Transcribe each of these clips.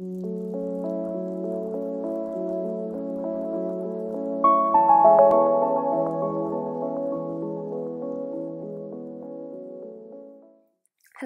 Mm-hmm.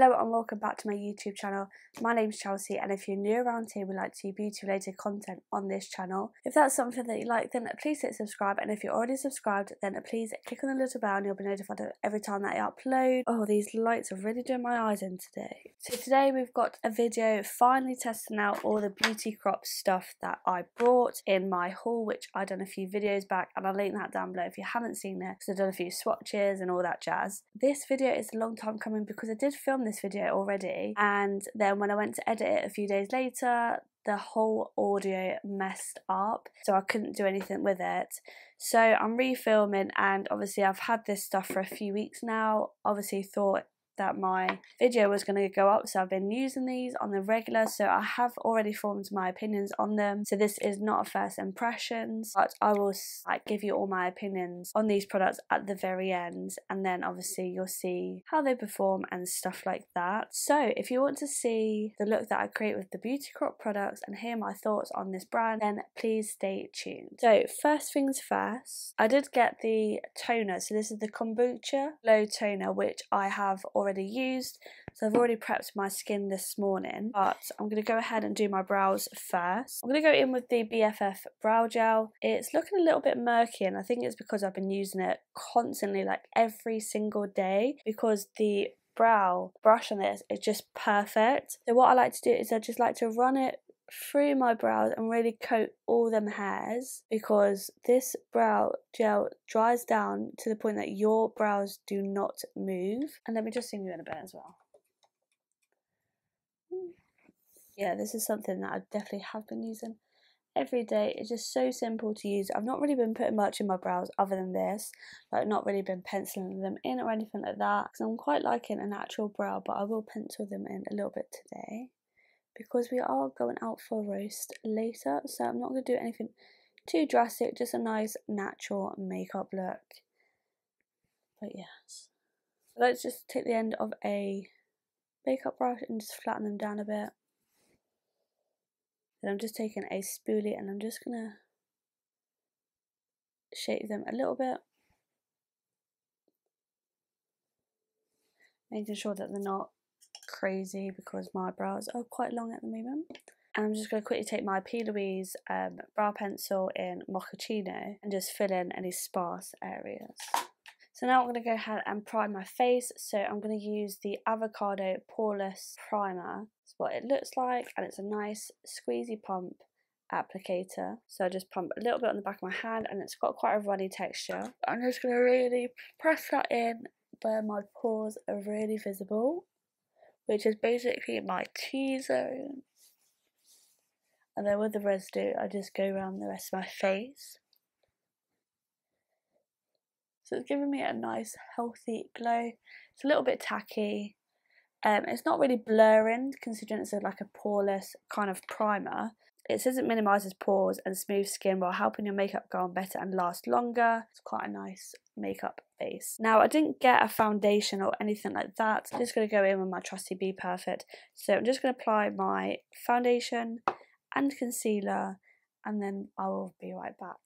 Hello and welcome back to my YouTube channel. My name is Chelsea and if you're new around here we like to do beauty related content on this channel. If that's something that you like then please hit subscribe and if you're already subscribed then please click on the little bell and you'll be notified every time that I upload. Oh these lights are really doing my eyes in today. So today we've got a video finally testing out all the beauty crop stuff that I brought in my haul which I done a few videos back and I'll link that down below if you haven't seen it because I've done a few swatches and all that jazz. This video is a long time coming because I did film this video already and then when I went to edit it a few days later the whole audio messed up so I couldn't do anything with it. So I'm refilming and obviously I've had this stuff for a few weeks now. Obviously thought that my video was going to go up so I've been using these on the regular so I have already formed my opinions on them. So this is not a first impressions but I will like give you all my opinions on these products at the very end and then obviously you'll see how they perform and stuff like that. So if you want to see the look that I create with the Beauty Crop products and hear my thoughts on this brand then please stay tuned. So first things first I did get the toner. So this is the kombucha glow toner which I have already already used. So I've already prepped my skin this morning, but I'm going to go ahead and do my brows first. I'm going to go in with the BFF brow gel. It's looking a little bit murky and I think it's because I've been using it constantly, like every single day, because the brow brush on this is just perfect. So what I like to do is I just like to run it through my brows and really coat all them hairs because this brow gel dries down to the point that your brows do not move. And let me just zoom you in a bit as well. Yeah, this is something that I definitely have been using every day. It's just so simple to use. I've not really been putting much in my brows other than this. Like not really been penciling them in or anything like that. Because I'm quite liking a natural brow, but I will pencil them in a little bit today because we are going out for a roast later so I'm not going to do anything too drastic just a nice natural makeup look. But yes. Let's just take the end of a makeup brush and just flatten them down a bit. Then I'm just taking a spoolie and I'm just going to shape them a little bit. Making sure that they're not crazy because my brows are quite long at the moment. And I'm just going to quickly take my P. Louise um, brow pencil in Mochaccino and just fill in any sparse areas. So now I'm going to go ahead and prime my face. So I'm going to use the Avocado Poreless Primer. That's what it looks like and it's a nice squeezy pump applicator. So I just pump a little bit on the back of my hand and it's got quite a runny texture. I'm just going to really press that in where my pores are really visible which is basically my T-zone. And then with the residue, I just go around the rest of my face. So it's giving me a nice healthy glow. It's a little bit tacky. Um, it's not really blurring considering it's like a poreless kind of primer. It says it minimises pores and smooth skin while helping your makeup go on better and last longer. It's quite a nice makeup base. Now I didn't get a foundation or anything like that. I'm just going to go in with my trusty Be Perfect. So I'm just going to apply my foundation and concealer and then I will be right back.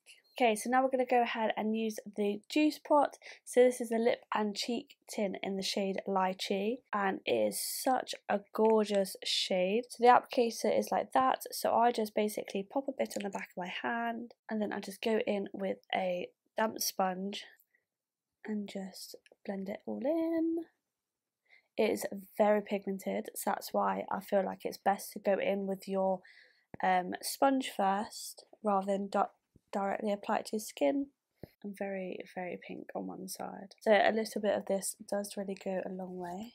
Okay, so now we're going to go ahead and use the Juice Pot. So this is a lip and cheek tint in the shade Lychee and it is such a gorgeous shade. So the applicator is like that. So I just basically pop a bit on the back of my hand and then I just go in with a damp sponge and just blend it all in. It is very pigmented, so that's why I feel like it's best to go in with your um, sponge first rather than directly apply it to your skin. I'm very, very pink on one side. So a little bit of this does really go a long way.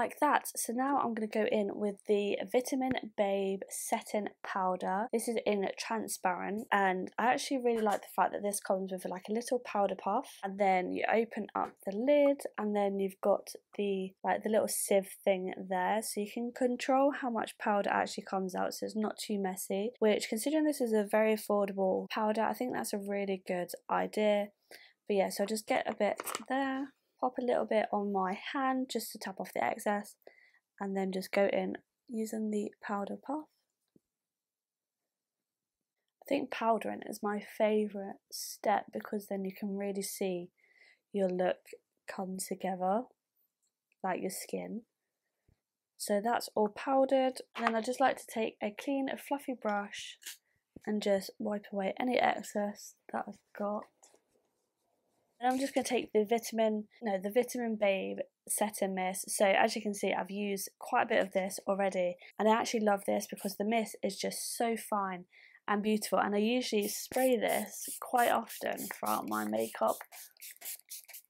Like that. So now I'm going to go in with the Vitamin Babe Setting Powder. This is in transparent and I actually really like the fact that this comes with like a little powder puff and then you open up the lid and then you've got the like the little sieve thing there so you can control how much powder actually comes out so it's not too messy which considering this is a very affordable powder I think that's a really good idea. But yeah, so just get a bit there pop a little bit on my hand just to tap off the excess and then just go in using the powder puff. I think powdering is my favourite step because then you can really see your look come together, like your skin. So that's all powdered. Then I just like to take a clean, fluffy brush and just wipe away any excess that I've got. And I'm just going to take the vitamin, no, the Vitamin Babe setting mist. So as you can see, I've used quite a bit of this already. And I actually love this because the mist is just so fine and beautiful. And I usually spray this quite often throughout my makeup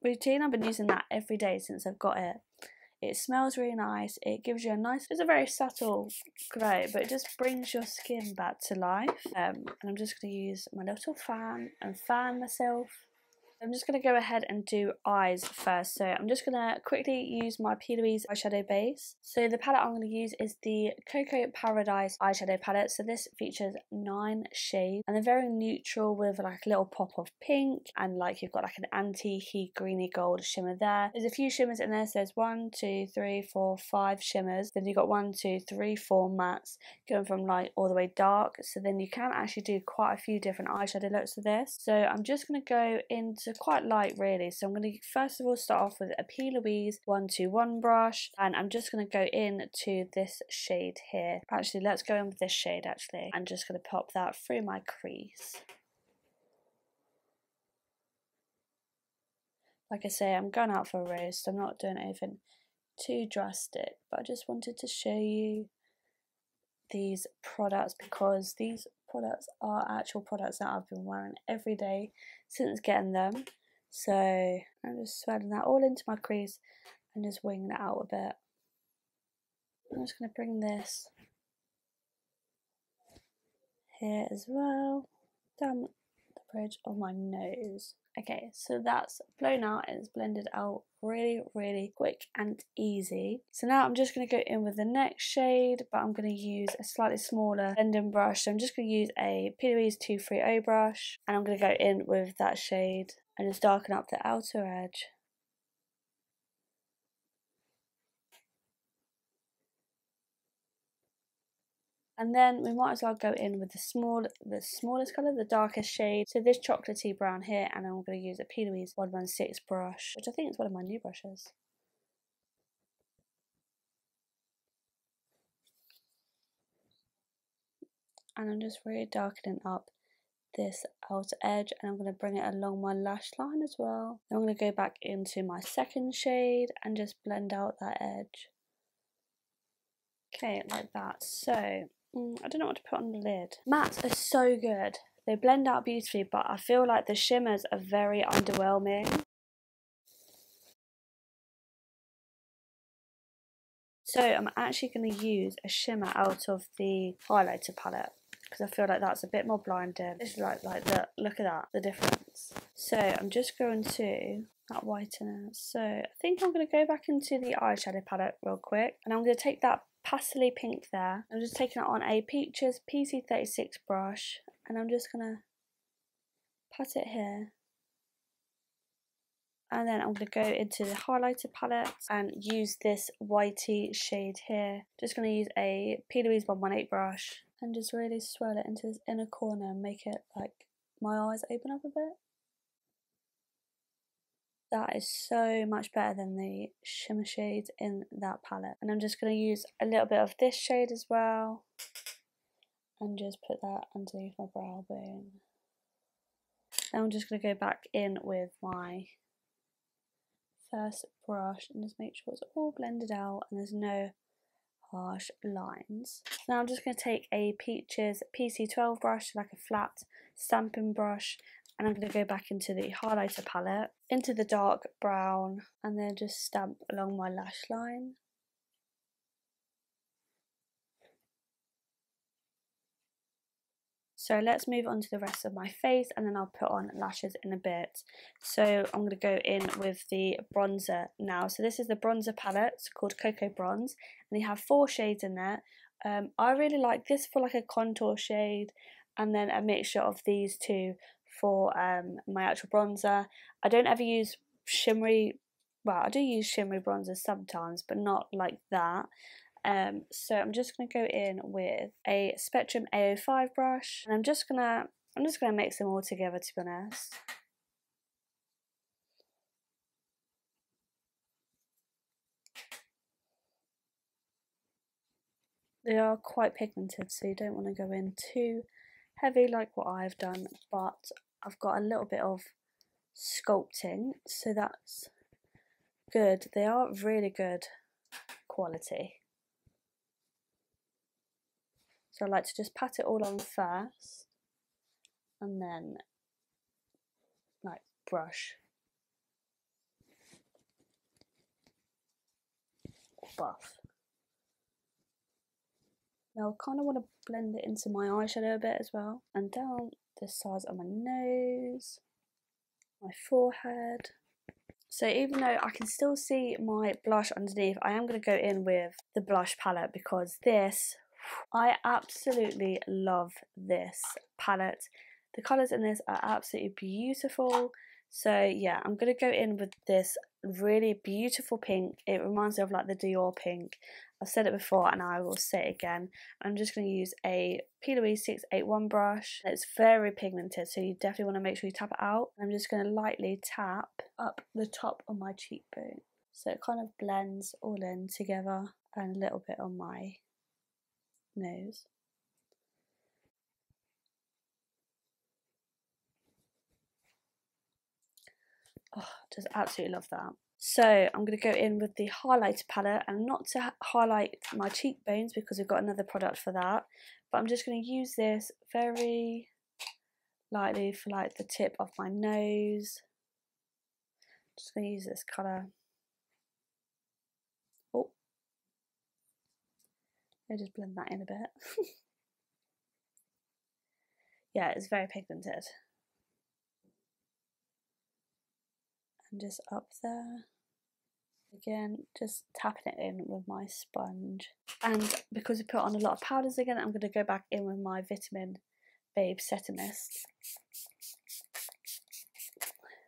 routine. I've been using that every day since I've got it. It smells really nice. It gives you a nice, it's a very subtle glow, but it just brings your skin back to life. Um, and I'm just going to use my little fan and fan myself I'm just going to go ahead and do eyes first. So I'm just going to quickly use my P. Louise eyeshadow base. So the palette I'm going to use is the Coco Paradise eyeshadow palette. So this features nine shades and they're very neutral with like a little pop of pink and like you've got like an antique greeny gold shimmer there. There's a few shimmers in there. So there's one, two, three, four, five shimmers. Then you've got one, two, three, four mattes going from light all the way dark. So then you can actually do quite a few different eyeshadow looks with this. So I'm just going to go into quite light really. So I'm going to first of all start off with a P. Louise 121 brush and I'm just going to go in to this shade here. Actually, let's go in with this shade actually. I'm just going to pop that through my crease. Like I say, I'm going out for a roast. I'm not doing anything too drastic, but I just wanted to show you these products because these products are actual products that I've been wearing every day since getting them. So I'm just swelling that all into my crease and just winging it out a bit. I'm just going to bring this here as well, down bridge of my nose. Okay, so that's blown out and it's blended out really, really quick and easy. So now I'm just going to go in with the next shade, but I'm going to use a slightly smaller blending brush. So I'm just going to use a P. Louise 230 brush and I'm going to go in with that shade and just darken up the outer edge. And then we might as well go in with the small, the smallest colour, the darkest shade. So this chocolatey brown here, and I'm going to use a P. Louise 116 brush, which I think is one of my new brushes. And I'm just really darkening up this outer edge and I'm going to bring it along my lash line as well. Then I'm going to go back into my second shade and just blend out that edge. Okay, like that. So Mm, I don't know what to put on the lid. Mattes are so good. They blend out beautifully, but I feel like the shimmers are very underwhelming. So I'm actually going to use a shimmer out of the highlighter palette because I feel like that's a bit more blinding. Is like, like the, look at that, the difference. So I'm just going to that whitener. So I think I'm going to go back into the eyeshadow palette real quick and I'm going to take that pastely pink there. I'm just taking it on a Peaches PC36 brush and I'm just going to pat it here. And then I'm going to go into the highlighter palette and use this whitey shade here. Just going to use a P. Louise 118 brush and just really swirl it into this inner corner and make it like my eyes open up a bit. That is so much better than the shimmer shades in that palette. And I'm just going to use a little bit of this shade as well. And just put that underneath my brow bone. Then I'm just going to go back in with my first brush and just make sure it's all blended out and there's no harsh lines. Now I'm just going to take a Peaches PC12 brush, like a flat stamping brush, and I'm going to go back into the highlighter palette, into the dark brown, and then just stamp along my lash line. So let's move on to the rest of my face and then I'll put on lashes in a bit. So I'm going to go in with the bronzer now. So this is the bronzer palette it's called Coco Bronze and they have four shades in there. Um, I really like this for like a contour shade and then a mixture of these two for um, my actual bronzer. I don't ever use shimmery, well, I do use shimmery bronzer sometimes, but not like that. Um, so I'm just going to go in with a Spectrum A05 brush and I'm just going to I'm just going to mix them all together to be honest. They are quite pigmented so you don't want to go in too heavy like what I've done but I've got a little bit of sculpting so that's good. They are really good quality. So I like to just pat it all on first and then like brush buff. Now I kind of want to blend it into my eyeshadow a bit as well and down the sides of my nose, my forehead. So even though I can still see my blush underneath, I am going to go in with the blush palette because this I absolutely love this palette. The colours in this are absolutely beautiful. So yeah, I'm going to go in with this really beautiful pink. It reminds me of like the Dior pink. I've said it before and I will say it again. I'm just going to use a P. Louise 681 brush. It's very pigmented so you definitely want to make sure you tap it out. I'm just going to lightly tap up the top of my cheekbone. So it kind of blends all in together and a little bit on my nose. Oh, just absolutely love that. So I'm going to go in with the highlighter palette and not to highlight my cheekbones because we've got another product for that. But I'm just going to use this very lightly for like the tip of my nose. Just going to use this colour. Oh, I just blend that in a bit. yeah, it's very pigmented. And just up there. Again, just tapping it in with my sponge. And because we put on a lot of powders again, I'm going to go back in with my Vitamin Babe Setting Mist.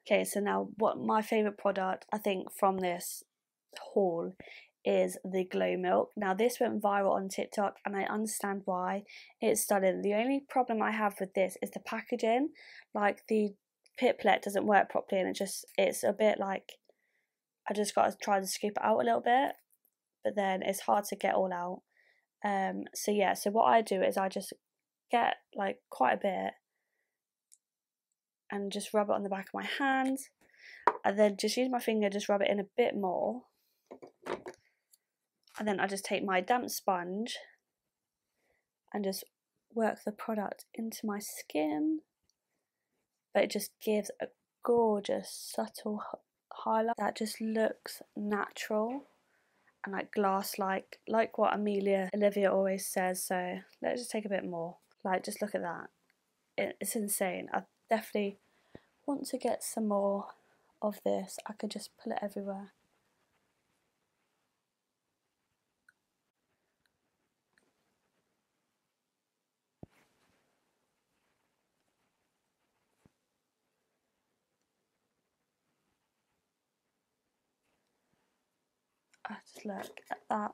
Okay, so now what my favourite product I think from this haul is the glow milk now this went viral on tiktok and i understand why it's stunning the only problem i have with this is the packaging like the pipette doesn't work properly and it just it's a bit like i just got to try to scoop it out a little bit but then it's hard to get all out. Um so yeah so what i do is i just get like quite a bit and just rub it on the back of my hand and then just use my finger just rub it in a bit more. And then I just take my damp sponge and just work the product into my skin but it just gives a gorgeous subtle highlight that just looks natural and like glass like like what Amelia Olivia always says so let's just take a bit more. Like just look at that. It, it's insane. I definitely want to get some more of this. I could just pull it everywhere Just look at that.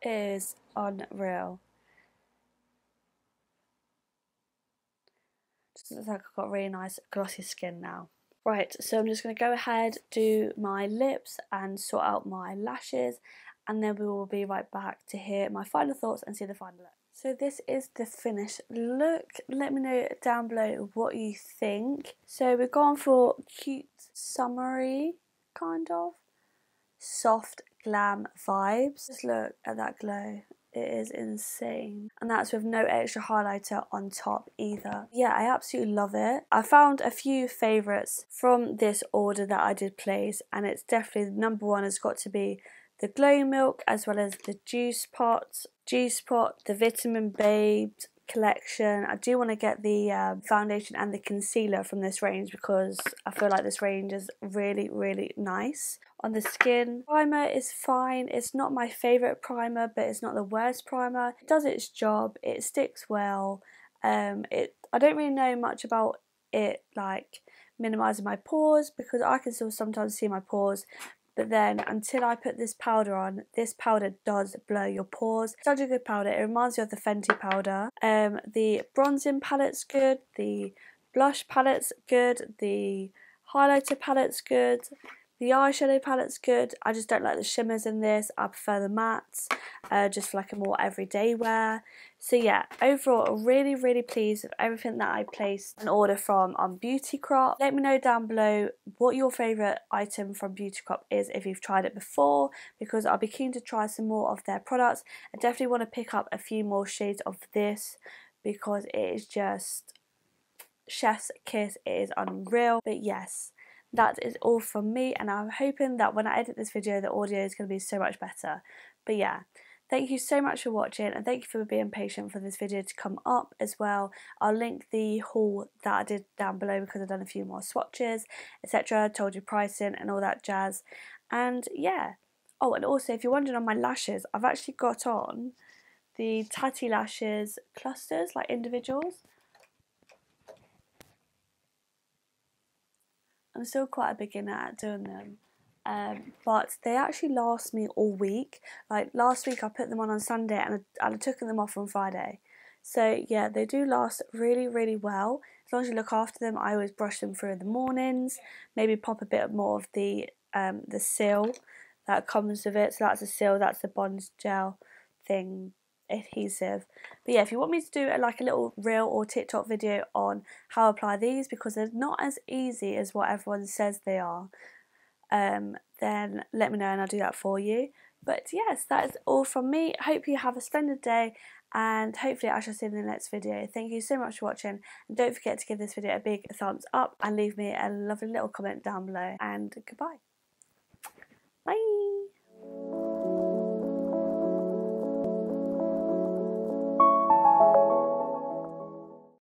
Is unreal. Just looks like I've got really nice glossy skin now. Right, so I'm just going to go ahead, do my lips and sort out my lashes and then we will be right back to hear my final thoughts and see the final look. So this is the finished look. Let me know down below what you think. So we're going for cute, summery, kind of. Soft glam vibes. Just look at that glow. It is insane. And that's with no extra highlighter on top either. Yeah, I absolutely love it. I found a few favourites from this order that I did place and it's definitely number one has got to be the glow milk as well as the juice pot juice pot the vitamin babe collection. I do want to get the uh, foundation and the concealer from this range because i feel like this range is really really nice. On the skin primer is fine. It's not my favorite primer but it's not the worst primer. It does its job. It sticks well. Um it i don't really know much about it like minimising my pores because I can still sometimes see my pores but then until I put this powder on, this powder does blur your pores. Such a good powder. It reminds me of the Fenty powder. Um, the bronzing palette's good. The blush palette's good. The highlighter palette's good. The eyeshadow palette's good. I just don't like the shimmers in this. I prefer the mattes, uh, just for like a more everyday wear. So yeah, overall, really, really pleased with everything that I placed an order from on Beauty Crop. Let me know down below what your favourite item from Beauty Crop is if you've tried it before, because I'll be keen to try some more of their products. I definitely want to pick up a few more shades of this because it is just chef's kiss. It is unreal. But yes, that is all from me and I'm hoping that when I edit this video the audio is going to be so much better. But yeah, thank you so much for watching and thank you for being patient for this video to come up as well. I'll link the haul that I did down below because I've done a few more swatches, etc. Told you pricing and all that jazz. And yeah. Oh, and also if you're wondering on my lashes, I've actually got on the Tatti Lashes clusters, like individuals. I'm still quite a beginner at doing them. Um, but they actually last me all week. Like last week, I put them on on Sunday and I, I took them off on Friday. So yeah, they do last really, really well. As long as you look after them, I always brush them through in the mornings. Maybe pop a bit more of the um, the seal that comes with it. So that's the seal. That's the Bond gel thing adhesive. But yeah, if you want me to do like a little reel or TikTok video on how I apply these because they're not as easy as what everyone says they are, um, then let me know and I'll do that for you. But yes, that is all from me. Hope you have a splendid day and hopefully I shall see you in the next video. Thank you so much for watching and don't forget to give this video a big thumbs up and leave me a lovely little comment down below and goodbye. Bye!